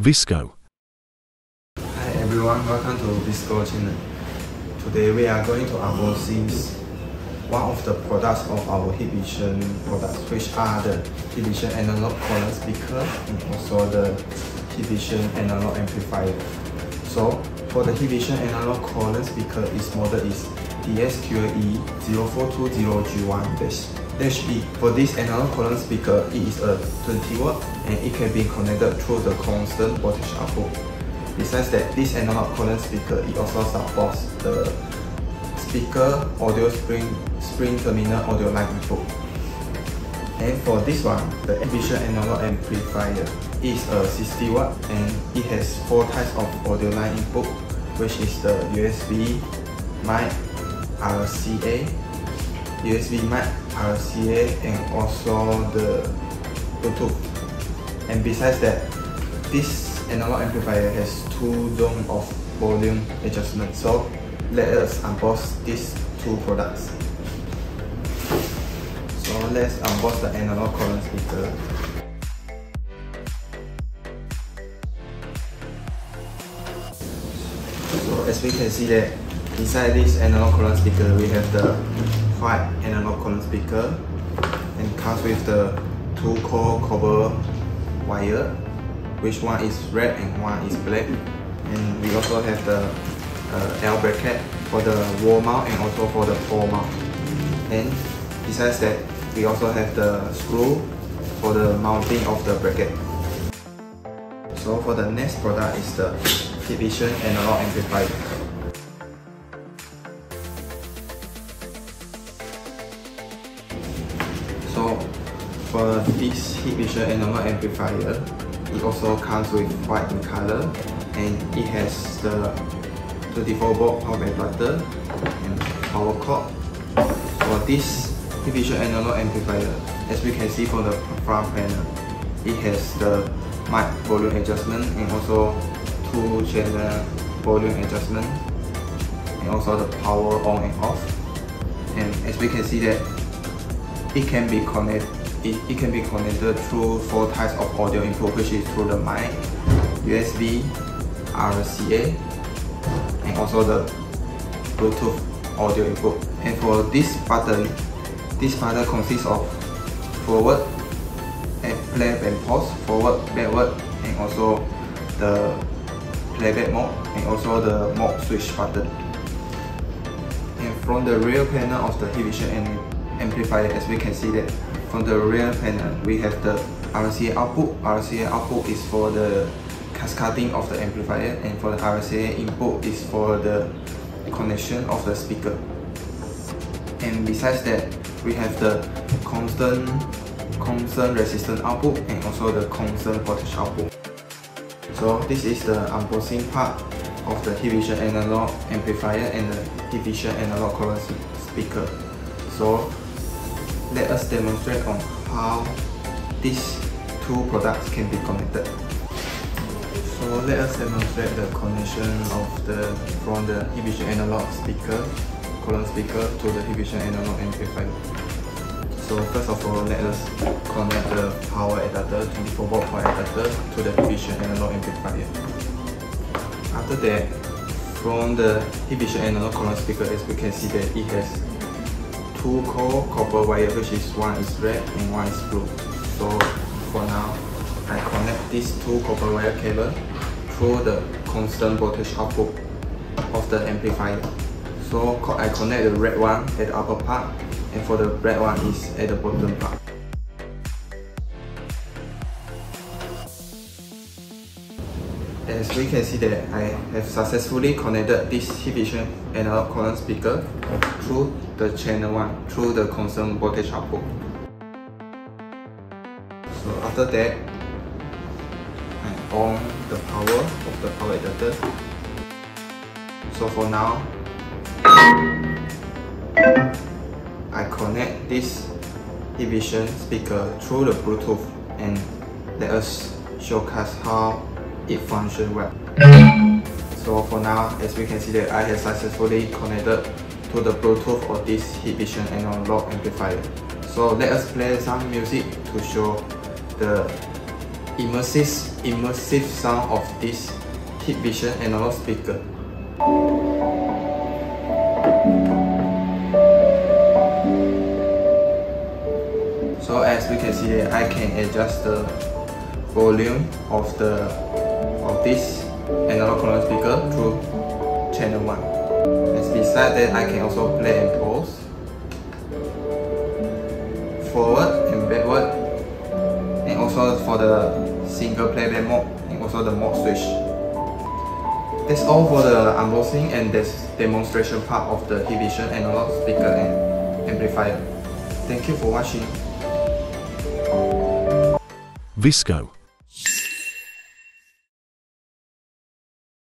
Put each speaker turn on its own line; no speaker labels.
Viskou.
Hi everyone, welcome to Viskou channel. Today we are going to unboxing one of the products of our Hikvision products which are the Hikvision analog column speaker and also the Hikvision analog amplifier. So for the Hikvision analog column speaker its model is DSQE0420G1 HP. For this analog column speaker, it is a 20 watt and it can be connected through the constant voltage output. Besides that, this analog column speaker it also supports the speaker audio spring spring terminal audio line input. And for this one, the Hikvision analog amplifier is a 60 watt and it has four types of audio line input, which is the USB, mic, RCA, USB mic, RCA and also the Bluetooth. And besides that, this analog amplifier has two zone of volume adjustment. So let us unbox these two products. So let's unbox the analog column speaker. So as we can see that inside this analog column speaker we have the white analog column speaker and comes with the two core copper wire which one is red and one is black. And we also have the uh, L bracket for the wall mount and also for the pole mount. And besides that we also have the screw for the mounting of the bracket. So for the next product is the Hikvision analog amplifier this Hikvision analog amplifier, it also comes with white in color and it has the 24 volt power adapter and power cord. For this Hikvision analog amplifier, as we can see from the front panel, it has the mic volume adjustment and also two channel volume adjustment and also the power on and off. And as we can see that it can be connected it, it can be connected through four types of audio input which is through the mic, USB, RCA and also the Bluetooth audio input. And for this button, this button consists of forward and play and pause, forward, backward and also the playback mode and also the mode switch button. And from the rear panel of the Hikvision and amplifier as we can see that from the rear panel we have the RCA output. RCA output is for the cascading of the amplifier and for the RCA input is for the connection of the speaker. And besides that, we have the constant constant resistance output and also the constant voltage output. So this is the unboxing part of the Hikvision analog amplifier and the Hikvision analog column speaker. So let us demonstrate on how these two products can be connected. So let us demonstrate the connection of the from the Hikvision analog speaker, column speaker to the Hikvision analog amplifier. So first of all, let us connect the power adapter, 24 volt power adapter to the Hikvision analog amplifier. After that, from the Hikvision analog column speaker, as we can see that it has two core copper wire which is one is red and one is blue. So for now, I connect these two copper wire cable through the constant voltage output of the amplifier. So I connect the red one at the upper part and for the black one is at the bottom part. As we can see that I have successfully connected this Hikvision analog column speaker through the channel 1 through the constant voltage output. So after that, I on the power of the power adapter. So for now, I connect this Hikvision speaker through the Bluetooth and let us showcase how it functions well. So for now, as we can see that I have successfully connected to the Bluetooth of this Hikvision analog amplifier. So let us play some music to show the immersive, immersive sound of this Hikvision analog speaker. So as we can see, I can adjust the volume of the of this analog column speaker through channel 1. And besides that, I can also play and pause, forward and backward, and also for the single playback mode, and also the mode switch. That's all for the unboxing and this demonstration part of the Hikvision analog speaker and amplifier. Thank you for watching.
Viskou